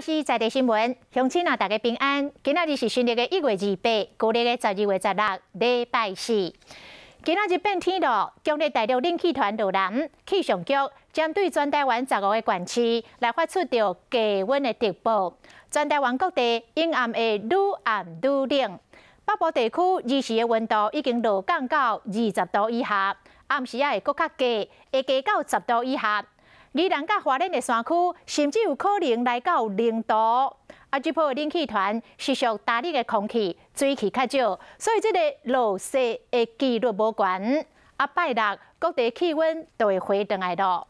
是在地新闻，乡亲啊，大家平安。今仔日是新历的一月二八，旧历的十二月十六，礼拜四。今仔日变天了，强烈大陆冷气团导南，气象局针对全台湾十五个县市来发出着低温的特报。全台湾各地阴暗会愈暗愈冷，北部地区日时的温度已经落降到二十度以下，暗时啊会搁较低，会低到十度以下。宜兰甲花莲的山区，甚至有可能来到零度。啊，这波冷气团是属大陆的空气，水汽较少，所以这个落雪的几率无悬。啊，拜六各地气温都会回转来咯。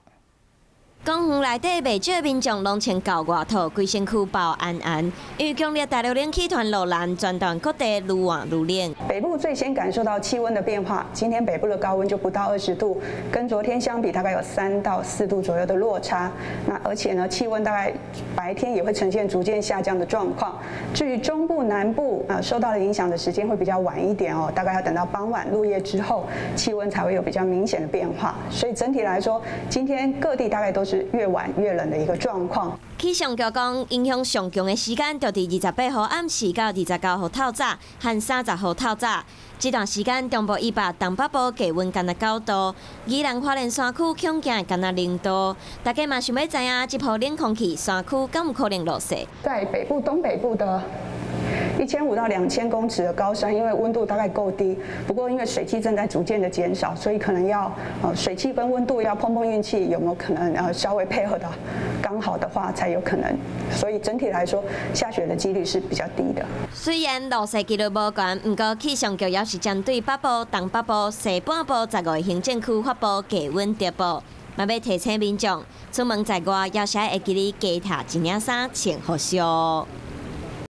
公园内底未少民众拢穿厚外套，规身躯包安安。因为强烈大陆冷气团落南，全段各地愈晚愈冷。北部最先感受到气温的变化，今天北部的高温就不到二十度，跟昨天相比大概有三到四度左右的落差。那而且呢，气温大概白天也会呈现逐渐下降的状况。至于中部、南部啊，受到的影响的时间会比较晚一点哦，大概要等到傍晚入夜之后，气温才会有比较明显的变化。所以整体来说，今天各地大概都是。是越晚越冷的一个状况。气象局讲，影响上强的时间就伫二十八号暗时到二十九号透早和三十号透早。这段时间，中部以北、东北部气温干那九度，宜兰花莲山区恐惊干那零度。大家嘛想要知影，这波冷空气山区敢有可能落雪？在北部、东北部的。一千五到两千公尺的高山，因为温度大概够低，不过因为水汽正在逐渐的减少，所以可能要呃水汽跟温度要碰碰运气，有没有可能呃稍微配合的刚好的话才有可能。所以整体来说，下雪的几率是比较低的。虽然落雪几率无悬，不过气象局也是针对北部、东北部、西半部十个行政区发布低温特报，嘛要提醒民众出门在外要写会记得加套一领衫，穿好些。